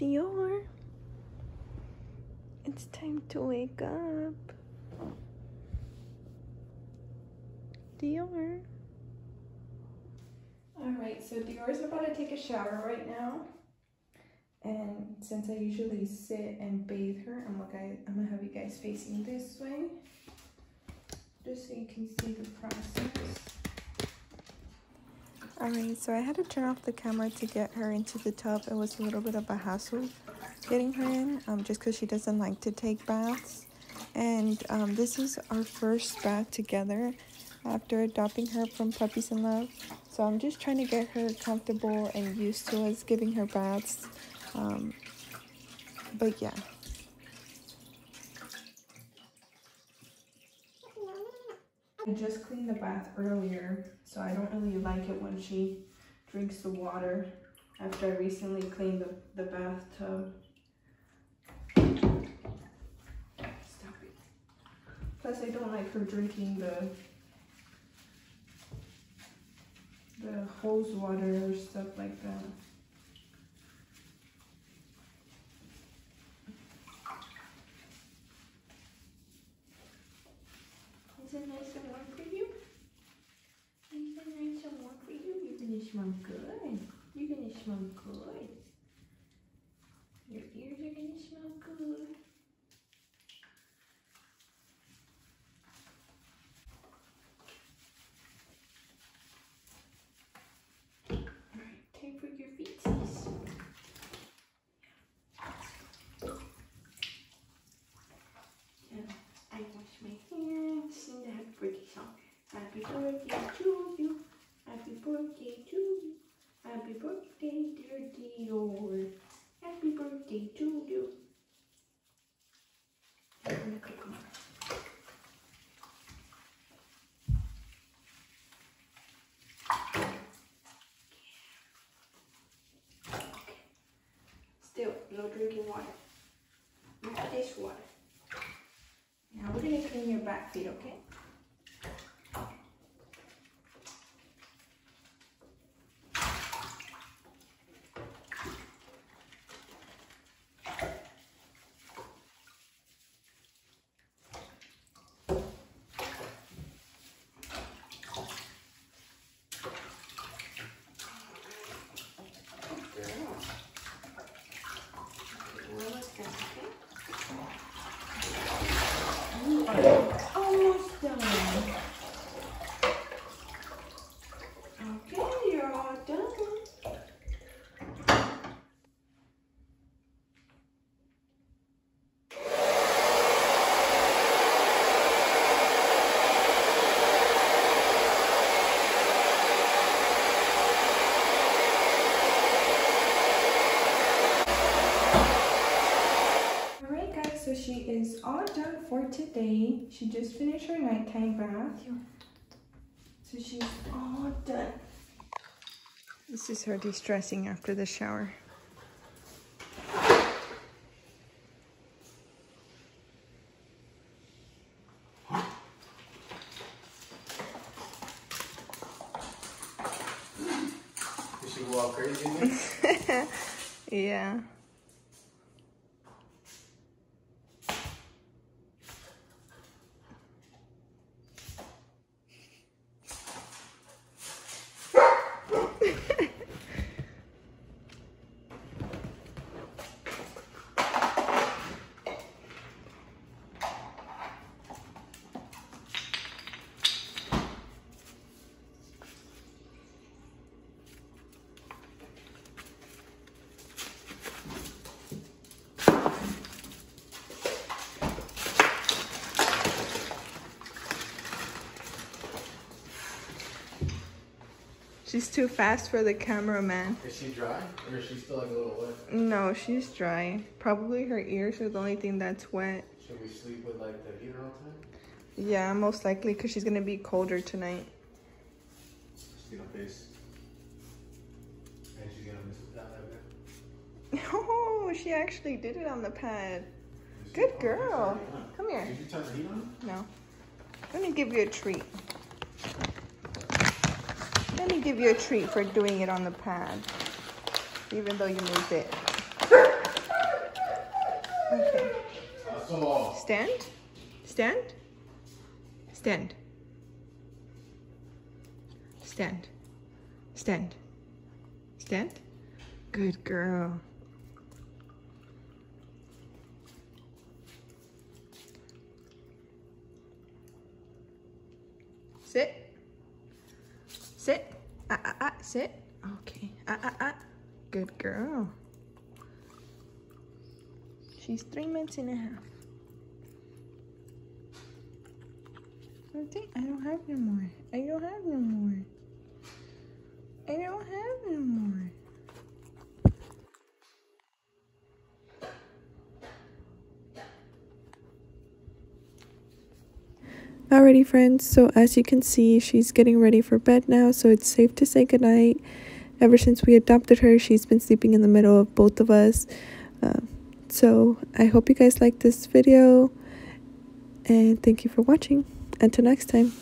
Dior. It's time to wake up. Dior. Alright, so Dior's about to take a shower right now. And since I usually sit and bathe her, I'm gonna, I'm gonna have you guys facing this way. Just so you can see the process. Alright, so I had to turn off the camera to get her into the tub. It was a little bit of a hassle getting her in, um, just because she doesn't like to take baths. And um, this is our first bath together after adopting her from Puppies in Love. So I'm just trying to get her comfortable and used to us giving her baths. Um, but yeah. I just cleaned the bath earlier, so I don't really like it when she drinks the water after I recently cleaned the, the bathtub. Stop it. Plus I don't like her drinking the the hose water or stuff like that. Is it nice and warm for you? Is it nice and warm for you? You're gonna smell good. You're gonna smell good. Your ears are gonna smell good. Alright, time for your feetsies. Yeah, I wash my hands, sing the happy birthday song. Happy birthday to you. Happy birthday to you. Happy birthday, Dior. Happy birthday to you. Still, no drinking water. Not this water. Now we're gonna clean your back feet, okay? Good girl. Almost done, okay? You are almost done. Okay, you're all done. Alright guys, so she is all done for today. She just finished her nighttime bath. So she's all done. This is her de-stressing after the shower. Did she go all crazy again? Yeah. She's too fast for the cameraman. Is she dry or is she still like a little wet? No, she's dry. Probably her ears are the only thing that's wet. Should we sleep with like the heater all time? Yeah, most likely because she's gonna be colder tonight. She's gonna face. And she's gonna miss it down. Oh, she actually did it on the pad. Good girl. did she turn it on? Come here. Did you turn the heat on? No. Let me give you a treat. Give you a treat for doing it on the pad. Even though you moved it. Okay. Stand. Stand. Stand. Stand. Stand. Stand. Good girl. Sit. Sit. Ah, ah, ah. Sit. Okay. Ah, ah, ah. Good girl. She's three months and a half. I think I don't have no more. I don't have no more. I don't have no more. Alrighty friends, so as you can see, she's getting ready for bed now, so it's safe to say goodnight. Ever since we adopted her, she's been sleeping in the middle of both of us. Uh, so I hope you guys like this video, and thank you for watching. Until next time.